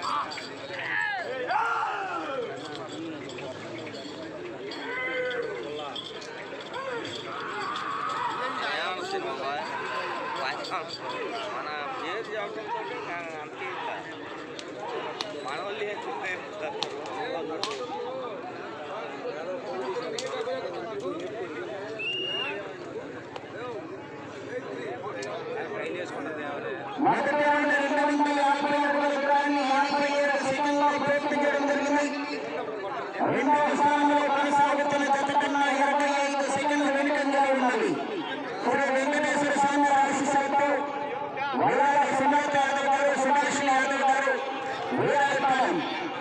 Wow. మన పేరు చెప్పడంతో అంతే ఇట్లా మన వాళ్ళు ఏం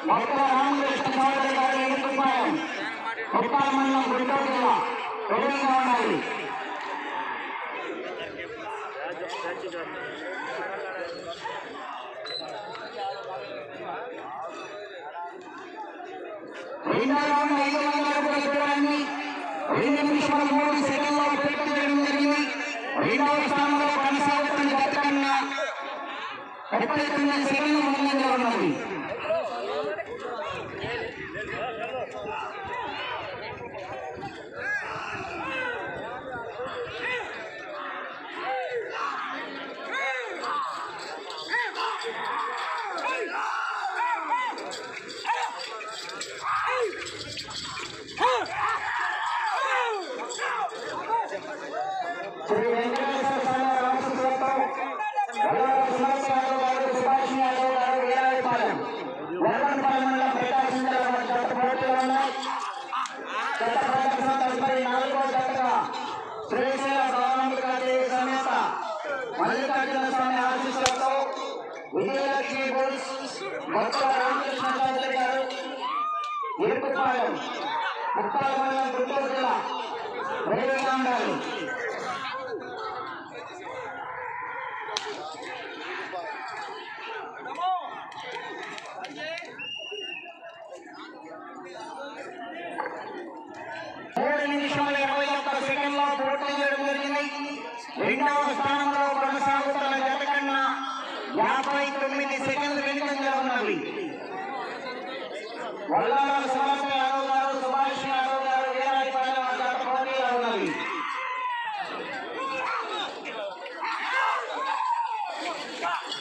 బోన్స్ మొత్తం రామకృష్ణ చౌదరి గారి మండలం గుంటూరు జిల్లా రెండో రౌండ్ ఐదు వందల అడుగుల దూరాన్ని రెండు నిమిషాల మూడు సెకండ్లో పూర్తి చేయడం జరిగింది. రెండవ స్థానంలో కొనసాగుతున్న గత కన్నా ముప్పై తొమ్మిది ముందంగా ఉన్నది శ్రీ వెంకటేశ్వర స్వామి రామకృష్ణతో వల్లాల సుమేష్ యాదవ్ గారు సుభాష్ యాదవ్ గారు వీరాయపాలెం వల్లంపాలెం మండలం ప్రకాశం జిల్లా వారి జత పోటీలు ఉన్నాయి గత ప్రదర్శన తదుపరి నాలుగో జతగా శ్రీశైల గౌరవాధికారి సమేత మల్లికార్జున స్వామి ఆశీస్సులతో విజయలక్ష్మి బోల్స్ మొత్తం రామకృష్ణ చౌదరి గారు ఇరుకుపాలెం ముప్పాల మండలం గుంటూరు జిల్లా రెడీగా ఉండాలి మూడు నిమిషాల ఇరవై ఒక్క సెకండ్లో పూర్తి చేయడం జరిగింది రెండవ స్థానంలో కొనసాగుతున్న జత కన్నా యాభై తొమ్మిది సెకండ్లు వెనుకంగా ఉన్నవి వల్లాల సుమత యాదవ్ గారు సుభాష్ యాదవ్ గారు వీరాయిపాలెం జత పోటీలో ఉన్నవి ఈ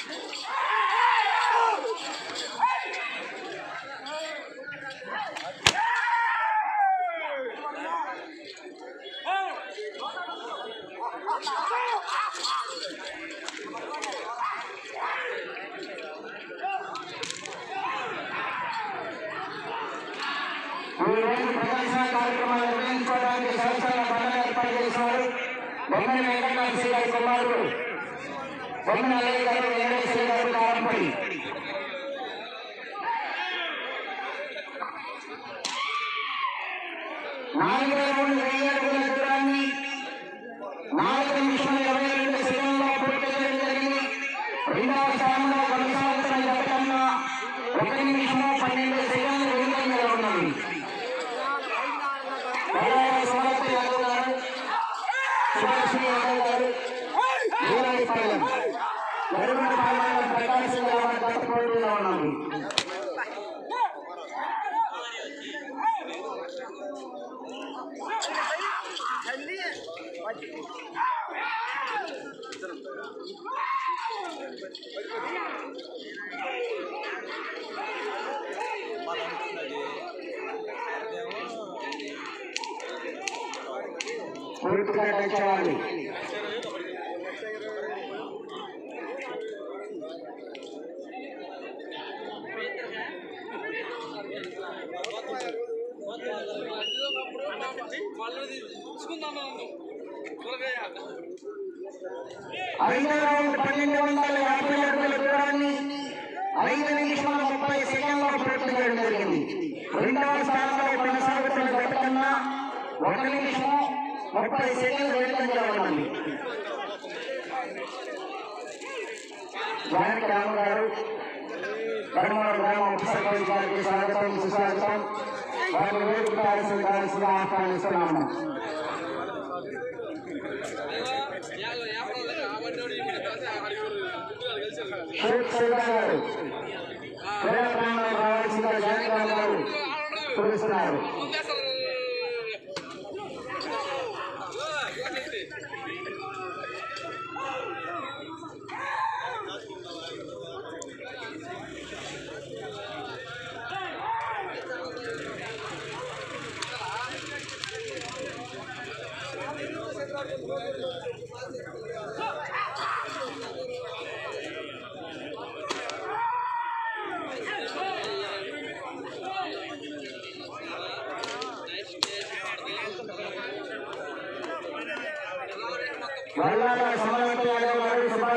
బొమ్మని వెంకటనరసింహ గారి కుమారుడు బొమ్మని అల్లయ్య గారు వెంకటేశ్వర గారు కారంపడి పూర్తిగా ఐదో రౌండ్ పన్నెండు వందల యాభై అడుగుల దూరాన్ని ఐదు నిమిషాల ముప్పై సెకండ్లో పూర్తి చేయడం జరిగింది. రెండవ స్థానంలో కొనసాగుతున్న గత కన్నా ఒక నిమిషం ముప్పై సెకండ్లు వేగంగా ఉన్నది జానకి రాము గారు ధర్మవరం గ్రామ ఉప సర్పంచ్ గారికి స్వాగతం సుస్వాగతం. వారిని వేదిక కావాల్సిందిగా ఆహ్వానిస్తున్నాము. గారు రావాల్సిందిగా జానకి రాము గారు పిలుస్తున్నారు 对。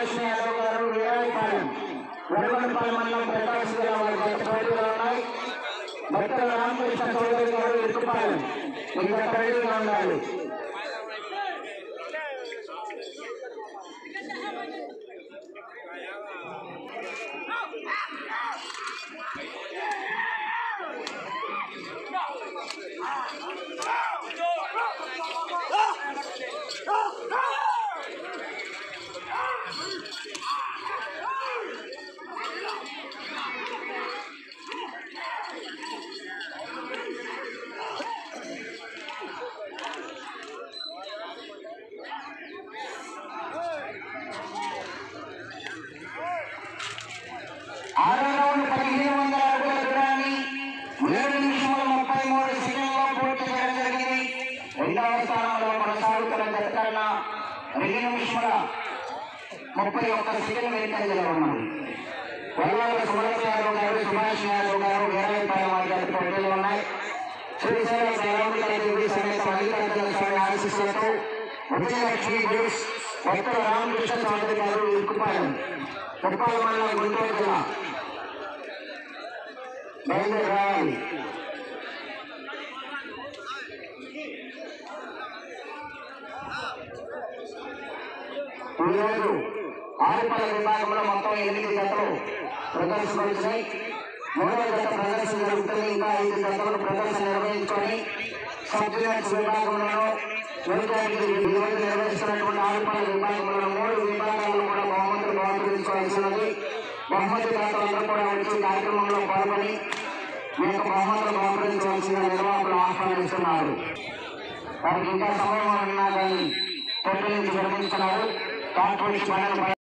గారు సుభాష్ యాదవ్ గారు వీరాయిపాలెం వరవనపాలెం మండలం ప్రకాశం జిల్లా వారి జత పోటీలో ఉన్నాయి భక్తుల రామకృష్ణ చౌదరి గారు ఇరుకుపాలెం ఇంకా రెడీగా ఉండాలి ఆరో రౌండ్ పదిహేను వందల అడుగుల దూరాన్ని ఏడు నిమిషముల ముప్పై మూడు సెకండ్లో పూర్తి చేయడం జరిగింది రెండవ స్థానంలో కొనసాగుతున్న జతకరణ రెండు నిమిషముల ముప్పై ఒక్క సెకండ్ వెనుకంజలో ఉన్నది. వల్లాల సుమలత యాదవ్ గారు సుభాష్ యాదవ్ గారు వీరాయపాలెం వారి పోటీలు ఉన్నాయి. శ్రీశైల శ్రీరాముడి సమేత మల్లికార్జున స్వామి ఆశీస్సులతో విజయలక్ష్మి జ్యూస్ భక్తుల రామకృష్ణ చౌదరి గారు ఇరుకుపాలెం ఉప్పాల మండలం గుంటూరు జిల్లా. బయలుదేరి రావాలి. ఈరోజు ఆరుపల్ల విభాగంలో మొత్తం ఎనిమిది జతలు ప్రదర్శన మూడవ జత ప్రదర్శన జరుగుతుంది. ఇంకా ఐదు జతలు ప్రదర్శన నిర్వహించుకొని సబ్ జూనియర్స్ విభాగంలో ఈరోజు నిర్వహిస్తున్నటువంటి ఆరుపల్ల విభాగంలో మూడు విభాగాలను కూడా బహుమతులు బహుమతించుకోవాల్సినది బహుమతి దాతలందరూ కూడా వచ్చి కార్యక్రమంలో పాల్గొని మీ యొక్క బహుమతులు బహుకరించవలసిన నిర్వాహకులు ఆహ్వానిస్తున్నారు. వారికి ఇంకా సమయం ఉన్నా కానీ పోటీ నుంచి విరమిస్తున్నారు কম কমিশন